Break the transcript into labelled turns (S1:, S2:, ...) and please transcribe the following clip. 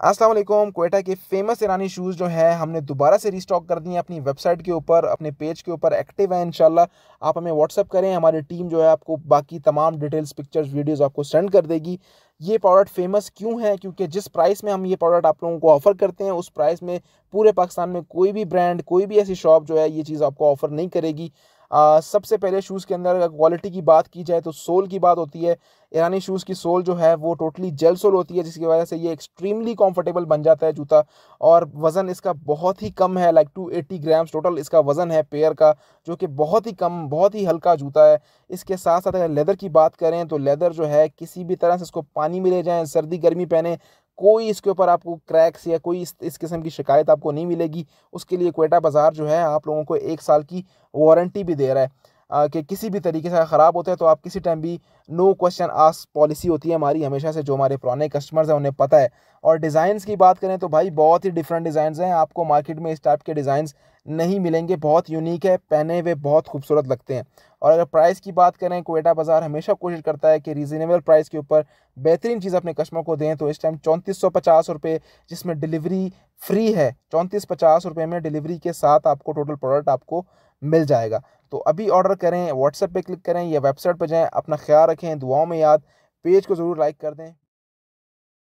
S1: अस्सलाम वालेकुम कोयटा के फ़ेमस ईरानी शूज़ जो है, हमने दोबारा से रीस्टॉक कर दिए अपनी वेबसाइट के ऊपर, अपने पेज के ऊपर एक्टिव है इंशाल्लाह। आप हमें व्हाट्सअप करें, हमारी टीम जो है आपको बाकी तमाम डिटेल्स पिक्चर्स वीडियोस आपको सेंड कर देगी। ये प्रोडक्ट फ़ेमस क्यों है? क्योंकि जिस प्राइस में हम ये प्रोडक्ट आप लोगों को ऑफ़र करते हैं, उस प्राइस में पूरे पाकिस्तान में कोई भी ब्रांड कोई भी ऐसी शॉप जो है, ये चीज़ आपको ऑफ़र नहीं करेगी। आ, सबसे पहले शूज़ के अंदर अगर क्वालिटी की बात की जाए तो सोल की बात होती है। ईरानी शूज़ की सोल जो है वो टोटली जेल सोल होती है जिसकी वजह से ये एक्सट्रीमली कंफर्टेबल बन जाता है जूता। और वज़न इसका बहुत ही कम है like two eighty grams total इसका वज़न है पेयर का जो कि बहुत ही कम बहुत ही हल्का जूता है। इसके साथ साथ अगर लेदर की बात करें तो लेदर जो है किसी भी तरह से इसको पानी मिले जाए सर्दी गर्मी पहने कोई इसके ऊपर आपको क्रैक्स या कोई इस, इस किस्म की शिकायत आपको नहीं मिलेगी उसके लिए कोयटा बाज़ार जो है आप लोगों को एक साल की वारंटी भी दे रहा है। कि किसी भी तरीके से ख़राब होता है तो आप किसी टाइम भी नो क्वेश्चन आस पॉलिसी होती है हमारी, हमेशा से जो हमारे पुराने कस्टमर्स हैं, उन्हें पता है। और डिज़ाइंस की बात करें तो भाई बहुत ही डिफरेंट डिज़ाइंस हैं। आपको मार्केट में इस टाइप के डिज़ाइंस नहीं मिलेंगे। बहुत यूनिक है, पहने हुए बहुत खूबसूरत लगते हैं। और अगर प्राइस की बात करें कोयटा बाज़ार हमेशा कोशिश करता है कि रीज़नेबल प्राइस के ऊपर बेहतरीन चीज़ अपने कस्टमर को दें। तो इस टाइम चौंतीस सौ पचास रुपये जिसमें डिलीवरी फ्री है, चौंतीस पचास रुपये में डिलीवरी के साथ आपको टोटल प्रोडक्ट आपको मिल जाएगा। तो अभी ऑर्डर करें व्हाट्सएप पे क्लिक करें या वेबसाइट पर जाएँ, अपना ख्याल रखें, दुआओं में याद। पेज को ज़रूर लाइक कर दें।